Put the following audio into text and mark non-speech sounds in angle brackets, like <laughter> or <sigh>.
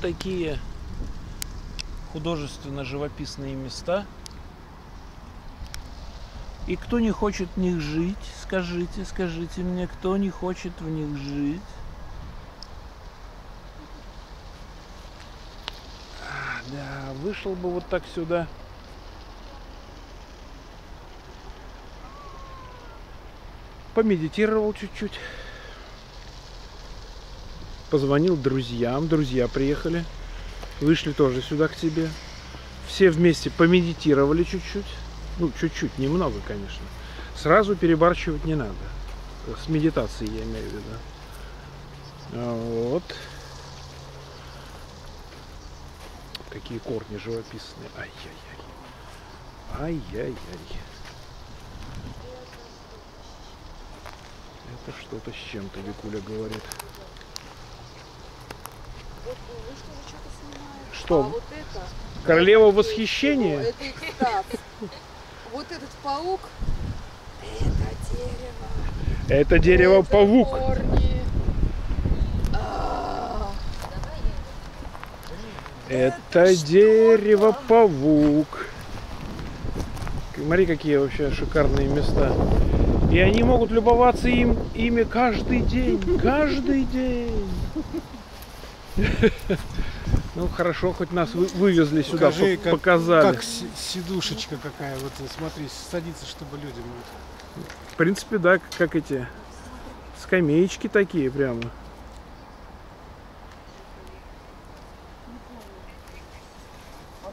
такие художественно-живописные места. И кто не хочет в них жить, скажите, скажите мне, кто не хочет в них жить? А, Да, вышел бы вот так сюда. Помедитировал чуть-чуть. Позвонил друзьям, друзья приехали. Вышли тоже сюда к тебе. Все вместе помедитировали чуть-чуть. Ну, чуть-чуть, немного, конечно. Сразу перебарщивать не надо. С медитацией я имею в виду. А, Вот. Какие корни живописные. Ай-яй-яй. Ай-яй-яй. Это что-то с чем-то, Викуля говорит. Вот вы что ли что-то снимаете? Что? А, вот это. Королева восхищения? Это экстаз. Вот этот паук. Это дерево. Это дерево Это павук. корни. А, Это дерево павук. Смотри, какие вообще шикарные места. И они могут любоваться им, ими каждый день. Каждый день. <laughs> Ну хорошо, хоть нас вывезли сюда, Покажи, как, показали. Как сидушечка какая, вот смотри, садится, чтобы люди могут. В принципе, да, как эти скамеечки такие прямо. А